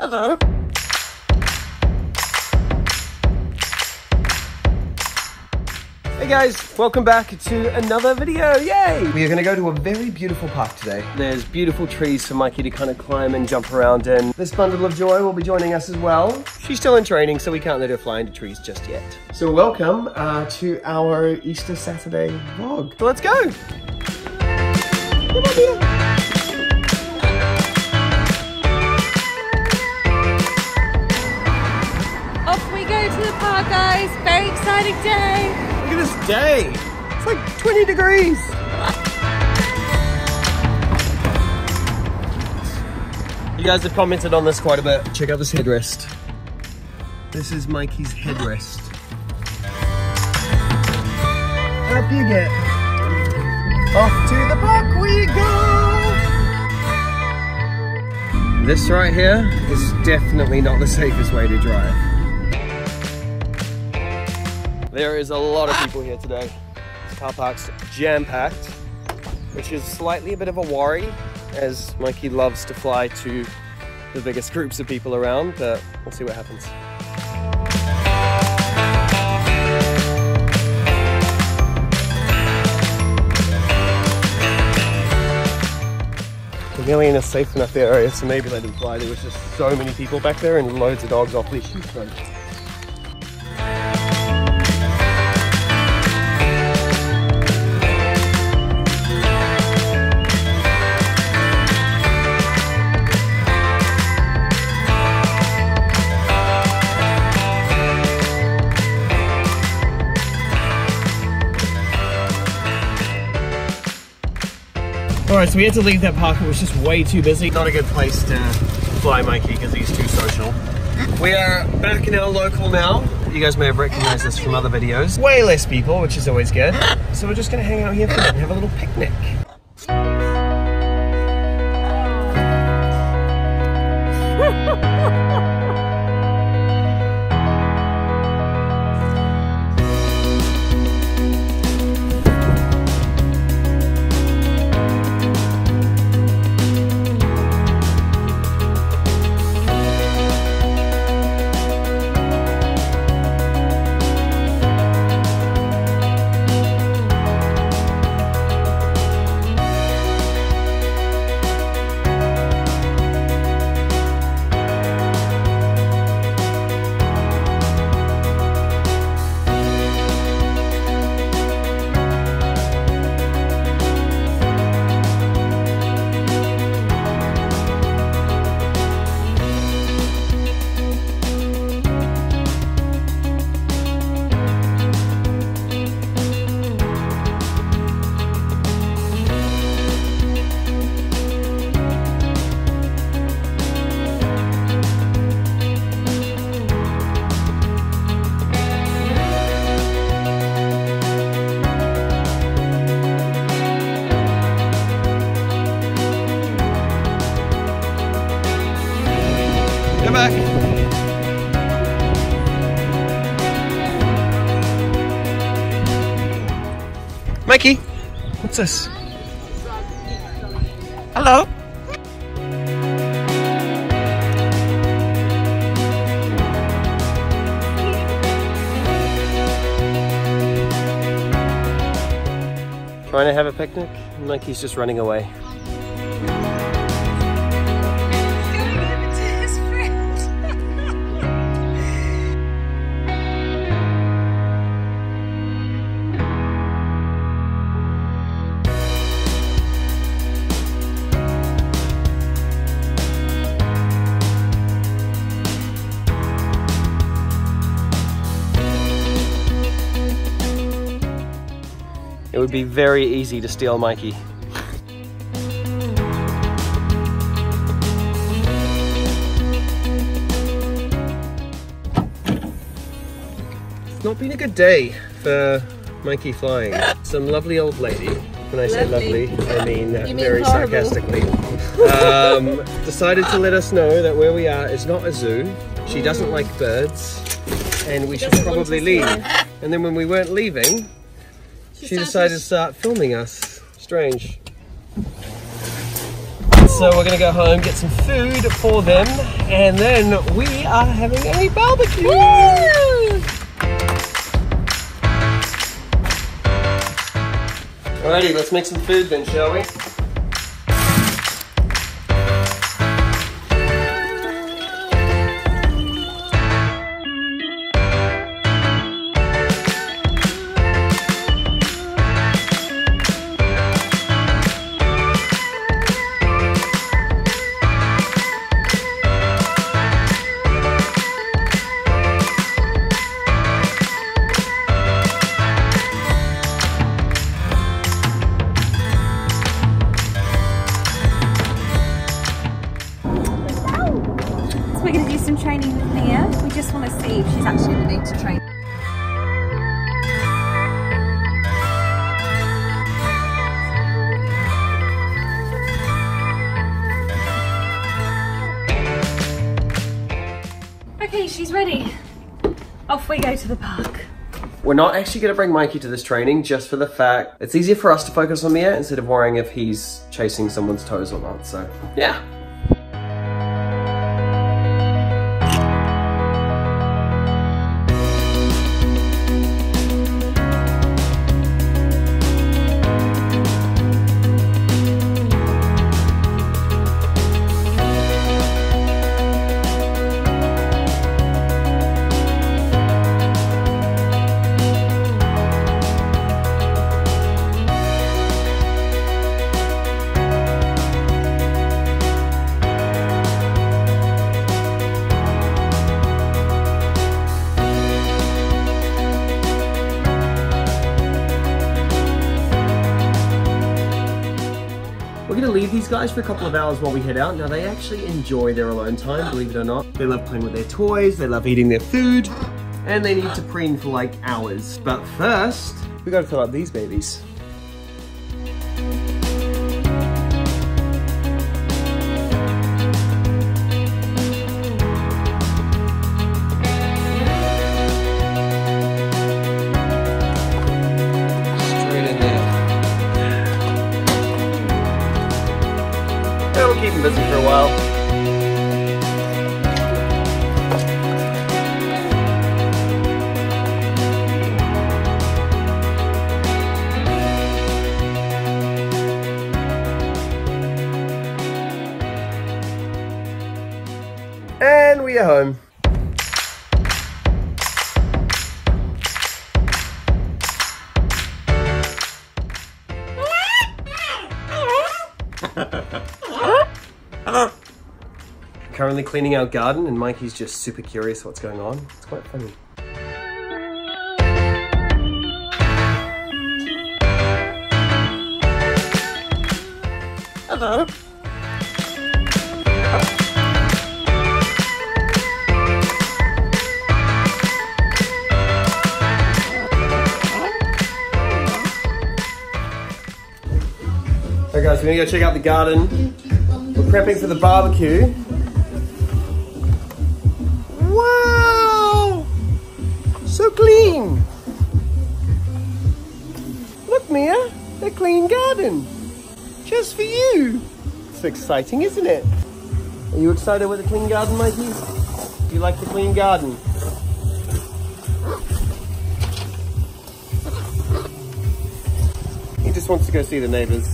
Hello. Hey guys, welcome back to another video, yay! We are gonna go to a very beautiful park today. There's beautiful trees for Mikey to kind of climb and jump around in. This bundle of joy will be joining us as well. She's still in training, so we can't let her fly into trees just yet. So welcome uh, to our Easter Saturday vlog. So let's go! Come on, dear. Guys. Very exciting day. Look at this day! It's like 20 degrees! You guys have commented on this quite a bit. Check out this headrest. This is Mikey's headrest. Up you get. Off to the park we go! This right here is definitely not the safest way to drive. There is a lot of people here today. This car park's jam-packed, which is slightly a bit of a worry as Mikey loves to fly to the biggest groups of people around, but we'll see what happens. We're nearly in a safe enough area, so maybe let him fly. There was just so many people back there and loads of dogs off leash. All right, so we had to leave that park. It was just way too busy. Not a good place to fly Mikey because he's too social. We are back in our local now. You guys may have recognized this from other videos. Way less people, which is always good. So we're just gonna hang out here for a bit and have a little picnic. What's this? Hello. Trying to have a picnic? Mikey's just running away. Would be very easy to steal Mikey. It's not been a good day for Mikey flying. Some lovely old lady, when I say Lovely. lovely, I mean uh, mean very horrible. sarcastically, um, decided to let us know that where we are is not a zoo. She doesn't like birds, and we should probably leave. fly. And then when we weren't leaving, she decided to start filming us. Strange. So we're gonna go home, get some food for them, and then we are having a barbecue. Woo! Alrighty, let's make some food then, shall we? We go to the park. We're not actually going to bring Mikey to this training just for the fact it's easier for us to focus on Mia instead of worrying if he's chasing someone's toes or not. So, yeah. Guys for a couple of hours while we head out. Now they actually enjoy their alone time, believe it or not. They love playing with their toys, they love eating their food, and they need to preen for like hours. But first, we gotta fill up these babies. We home. Currently cleaning our garden and Mikey's just super curious what's going on. It's quite funny. Hello. Alright guys, we're gonna go check out the garden. We're prepping for the barbecue. Wow! So clean! Look, Mia, a clean garden. Just for you. It's exciting, isn't it? Are you excited with the clean garden, Mikey? Do you like the clean garden? He just wants to go see the neighbors.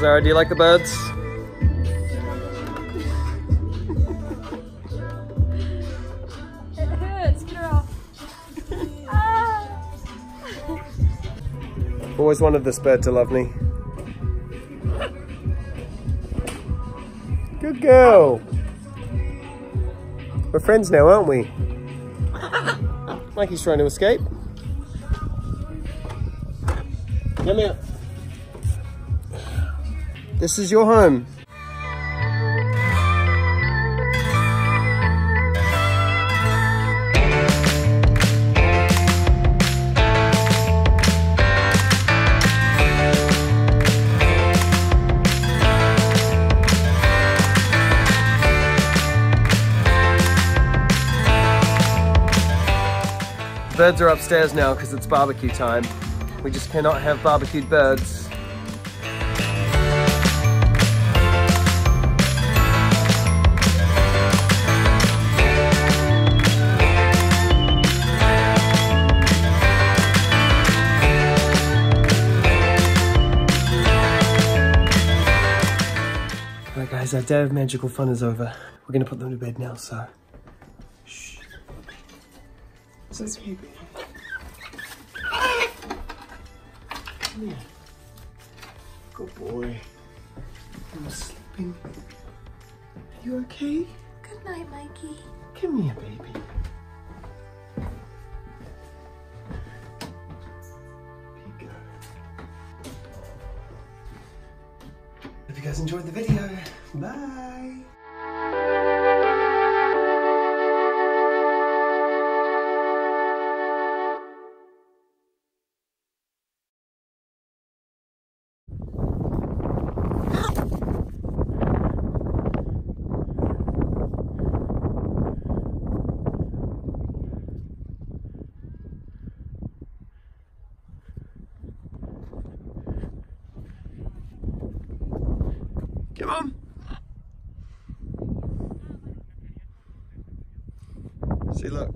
Zara, do you like the birds? It hurts, get her off. Ah. Always wanted this bird to love me. Good girl. We're friends now, aren't we? Mikey's trying to escape. Come here. This is your home. birds are upstairs now because it's barbecue time. We just cannot have barbecued birds guys, our day of magical fun is over. We're gonna put them to bed now, so... Shh. So baby. Come here. Good boy. I'm sleeping. Are You okay? Good night, Mikey. Come here, baby. There you go. Hope you guys enjoyed the video. Come on. See, look.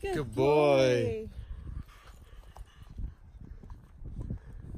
Good, Good boy.